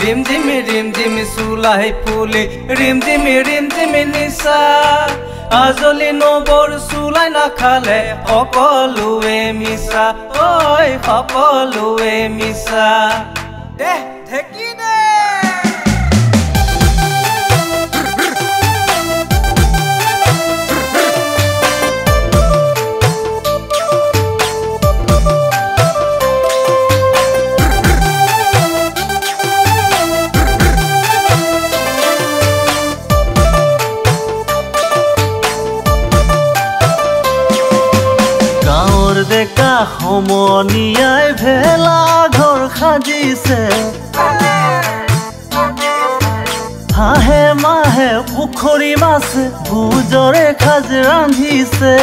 Rim Jimmy Rim Jimmy চুলাই ফুলি Rim Jimmy Rim Jimmy নিচা আজলি নবৰ চুলাই নাখালে সকলোৱে মিছা ঐ সকলোৱে মিছা দে ঢেকি ডেকা সমনীয়াই ভেলা ঘৰ সাজিছে। হাঁহে মাহে পুখুৰী মাছ ভোজৰে সাজ ৰান্ধিছে।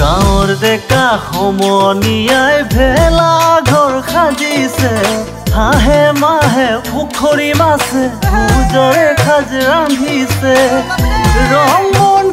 গাঁৱৰ ডেকা সমনীয়াই ভেলা ঘৰ সাজিছে। হাঁহে মাহে পুখুৰী মাছ ভোজৰে সাজ ৰান্ধিছে। ৰমন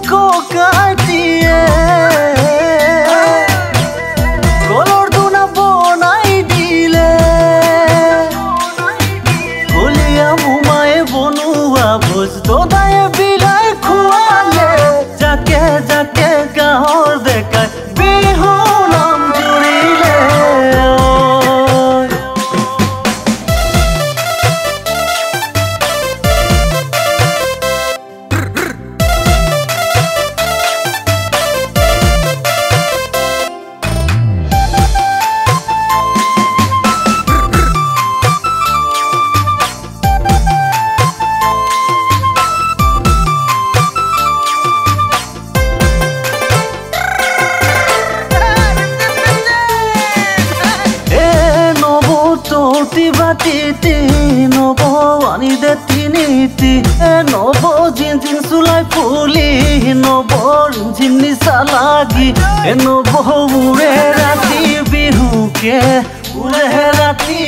এ নব তৌতি বাটিতি নব আনি দে তিনিটি এ নব জিন জিন চুলাই ফুলি নব ৰিমঝিম নিচা লাগি। এ নব উৰে ৰাতি বিহুকে উৰে ৰাতি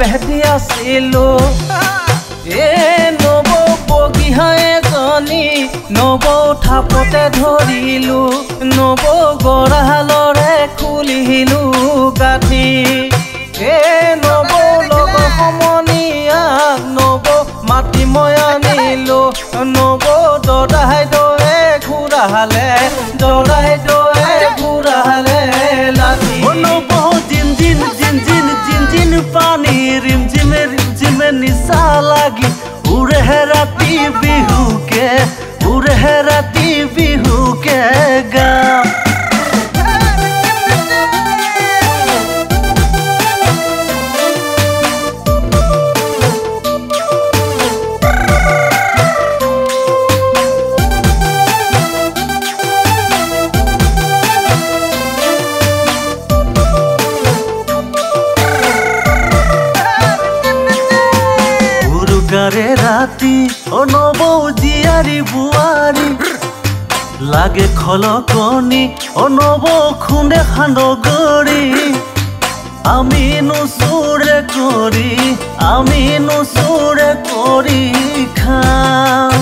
দিয়াছিলো এ নব বগীহা এজনী। নব থাপতে ধৰিলো। নব গৰালৰে খুলিলো এ নব লগ সমনীয়াক নব মাতি মই আনিলো। নাতি ও নব জিয়ারি বুয়ারি। লাগে খলকনি, ও নব খুঁড়ে হানগরি আমি নোচোৰে কৰি আমি নোচোৰে কৰি খাওঁ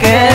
que